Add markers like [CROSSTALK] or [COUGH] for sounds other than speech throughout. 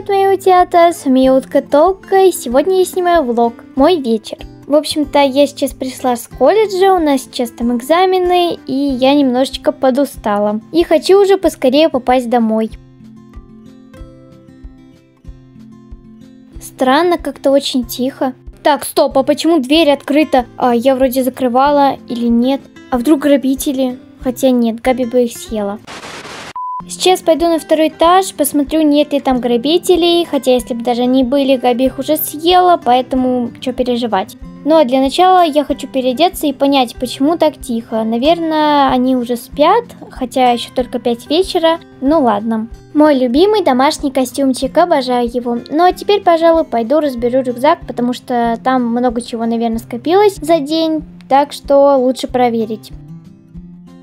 привет, мои утята! С вами утка Толка, и сегодня я снимаю влог «Мой вечер». В общем-то, я сейчас пришла с колледжа, у нас сейчас там экзамены, и я немножечко подустала. И хочу уже поскорее попасть домой. Странно, как-то очень тихо. Так, стоп, а почему дверь открыта? А, я вроде закрывала или нет? А вдруг грабители? Хотя нет, Габи бы их съела. Сейчас пойду на второй этаж, посмотрю, нет ли там грабителей, хотя если бы даже они были, Габи их уже съела, поэтому что переживать. Ну а для начала я хочу переодеться и понять, почему так тихо. Наверное, они уже спят, хотя еще только 5 вечера. Ну ладно. Мой любимый домашний костюмчик, обожаю его. Ну а теперь, пожалуй, пойду разберу рюкзак, потому что там много чего, наверное, скопилось за день, так что лучше проверить.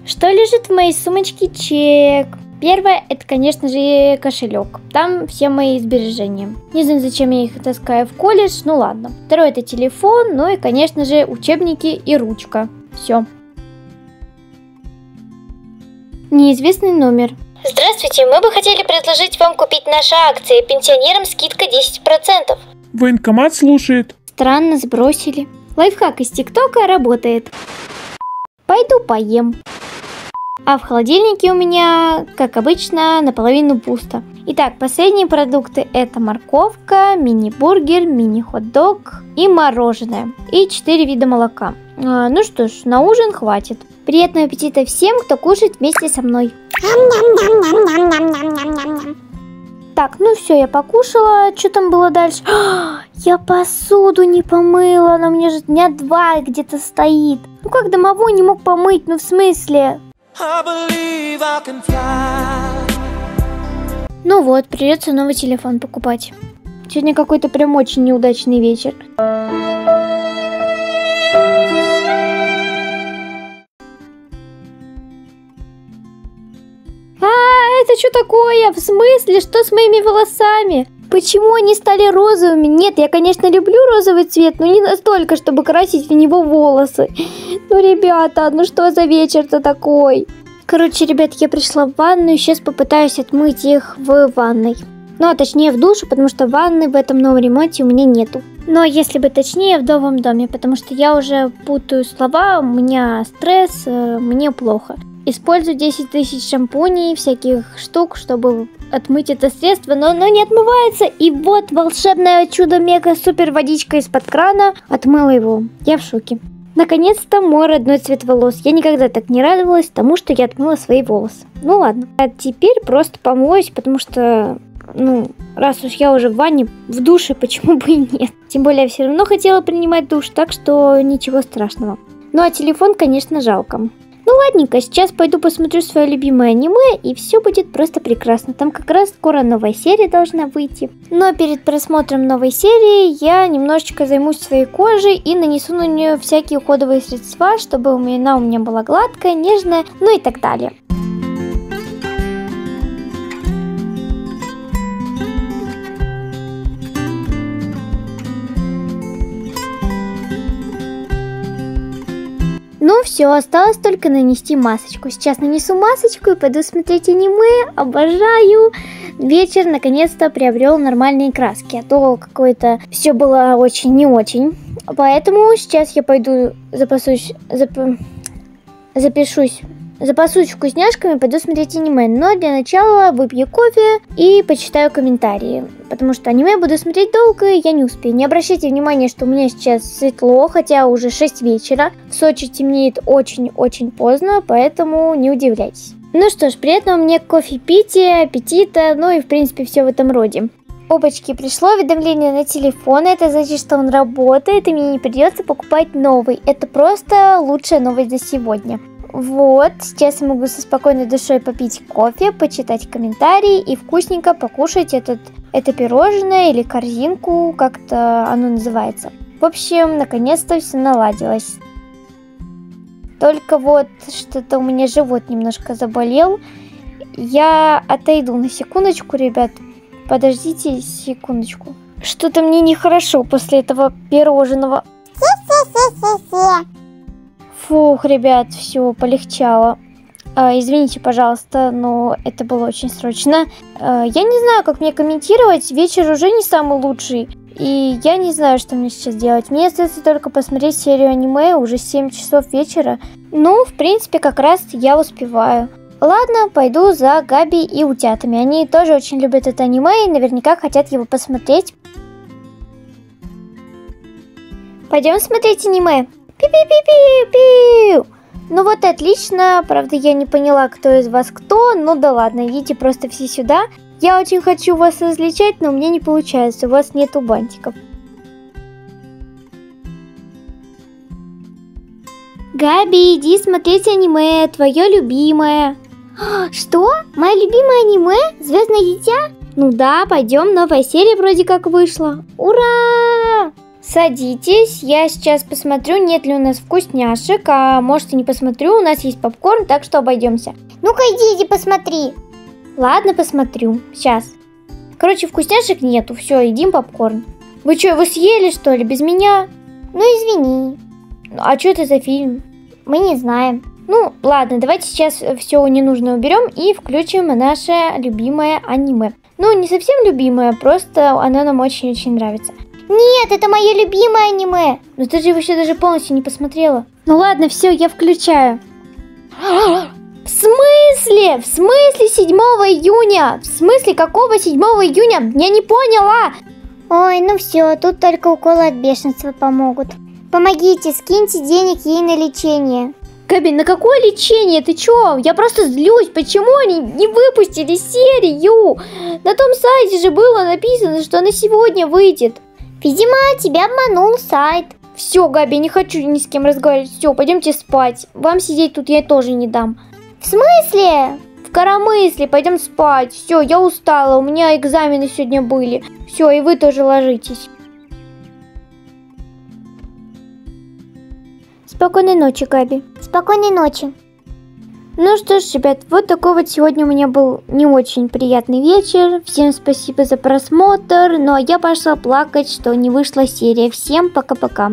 Что лежит в моей сумочке? Чек. Первое, это, конечно же, кошелек. Там все мои сбережения. Не знаю, зачем я их таскаю в колледж, ну ладно. Второе, это телефон, ну и, конечно же, учебники и ручка. Все. Неизвестный номер. Здравствуйте, мы бы хотели предложить вам купить наши акции. Пенсионерам скидка 10%. Военкомат слушает. Странно, сбросили. Лайфхак из ТикТока работает. Пойду поем. А в холодильнике у меня, как обычно, наполовину пусто. Итак, последние продукты это морковка, мини-бургер, мини-хот-дог и мороженое. И 4 вида молока. А, ну что ж, на ужин хватит. Приятного аппетита всем, кто кушает вместе со мной. Так, ну все, я покушала. Что там было дальше? А, я посуду не помыла, она у меня же дня два где-то стоит. Ну как домовой не мог помыть? Ну в смысле? Ну вот, придется новый телефон покупать. Сегодня какой-то прям очень неудачный вечер. А, это что такое? В смысле? Что с моими волосами? Почему они стали розовыми? Нет, я, конечно, люблю розовый цвет, но не настолько, чтобы красить в него волосы. [LAUGHS] Ну, ребята, ну что за вечер-то такой? Короче, ребят, я пришла в ванную, сейчас попытаюсь отмыть их в ванной. Ну, а точнее в душе, потому что ванны в этом новом ремонте у меня нету. Но если бы точнее, в новом доме, потому что я уже путаю слова, у меня стресс, э, мне плохо. Использую 10 тысяч шампуней, всяких штук, чтобы отмыть это средство, но оно не отмывается. И вот волшебное чудо-мега-супер водичка из-под крана отмыла его. Я в шоке. Наконец-то мой родной цвет волос. Я никогда так не радовалась тому, что я отмыла свои волосы. Ну ладно. А теперь просто помоюсь, потому что, ну, раз уж я уже в ванне, в душе, почему бы и нет. Тем более я все равно хотела принимать душ, так что ничего страшного. Ну а телефон, конечно, жалко. Ладненько, сейчас пойду посмотрю свое любимое аниме, и все будет просто прекрасно. Там как раз скоро новая серия должна выйти. Но перед просмотром новой серии я немножечко займусь своей кожей и нанесу на нее всякие уходовые средства, чтобы она у меня была гладкая, нежная, ну и так далее. Ну все, осталось только нанести масочку. Сейчас нанесу масочку и пойду смотреть аниме. Обожаю. Вечер наконец-то приобрел нормальные краски, а то какое-то все было очень не очень. Поэтому сейчас я пойду запасусь, зап... запишусь Запасусь вкусняшками, пойду смотреть аниме, но для начала выпью кофе и почитаю комментарии, потому что аниме буду смотреть долго, и я не успею. Не обращайте внимания, что у меня сейчас светло, хотя уже 6 вечера. В Сочи темнеет очень-очень поздно, поэтому не удивляйтесь. Ну что ж, приятного мне кофе пить, аппетита, ну и в принципе все в этом роде. Опачки, пришло уведомление на телефон, это значит, что он работает, и мне не придется покупать новый. Это просто лучшая новость за сегодня. Вот, сейчас я могу со спокойной душой попить кофе, почитать комментарии и вкусненько покушать этот, это пирожное или корзинку, как-то оно называется. В общем, наконец-то все наладилось. Только вот что-то у меня живот немножко заболел. Я отойду на секундочку, ребят. Подождите секундочку. Что-то мне нехорошо после этого пирожного. Фух, ребят, все, полегчало. А, извините, пожалуйста, но это было очень срочно. А, я не знаю, как мне комментировать. Вечер уже не самый лучший. И я не знаю, что мне сейчас делать. Мне остается только посмотреть серию аниме, уже 7 часов вечера. Ну, в принципе, как раз я успеваю. Ладно, пойду за Габи и утятами. Они тоже очень любят это аниме и наверняка хотят его посмотреть. Пойдем смотреть аниме. Пи-пи-пи-пи-пи. Ну вот отлично. Правда, я не поняла, кто из вас кто. Ну да ладно, идите просто все сюда. Я очень хочу вас развлечать, но у меня не получается. У вас нету бантиков. Габи, иди смотреть аниме, твое любимое. Что? Мое любимое аниме? Звездное дитя? Ну да, пойдем, новая серия вроде как вышла. Ура! Садитесь, я сейчас посмотрю, нет ли у нас вкусняшек, а может и не посмотрю, у нас есть попкорн, так что обойдемся. Ну-ка иди, иди посмотри. Ладно, посмотрю, сейчас. Короче, вкусняшек нету, все, едим попкорн. Вы что, его съели что ли, без меня? Ну извини, А что это за фильм? мы не знаем. Ну, ладно, давайте сейчас все ненужное уберем и включим наше любимое аниме. Ну, не совсем любимое, просто оно нам очень-очень нравится. Нет, это мое любимое аниме. Но ты же его еще даже полностью не посмотрела. Ну ладно, все, я включаю. В смысле? В смысле 7 июня? В смысле какого 7 июня? Я не поняла. Ой, ну все, тут только уколы от бешенства помогут. Помогите, скиньте денег ей на лечение. Габи, на какое лечение? Ты чё? Я просто злюсь. Почему они не выпустили серию? На том сайте же было написано, что она сегодня выйдет. Видимо, тебя обманул сайт. Все, Габи, не хочу ни с кем разговаривать. Все, пойдемте спать. Вам сидеть тут я тоже не дам. В смысле? В коромысле, пойдем спать. Все, я устала, у меня экзамены сегодня были. Все, и вы тоже ложитесь. Спокойной ночи, Габи. Спокойной ночи. Ну что ж, ребят, вот такой вот сегодня у меня был не очень приятный вечер. Всем спасибо за просмотр. Ну а я пошла плакать, что не вышла серия. Всем пока-пока.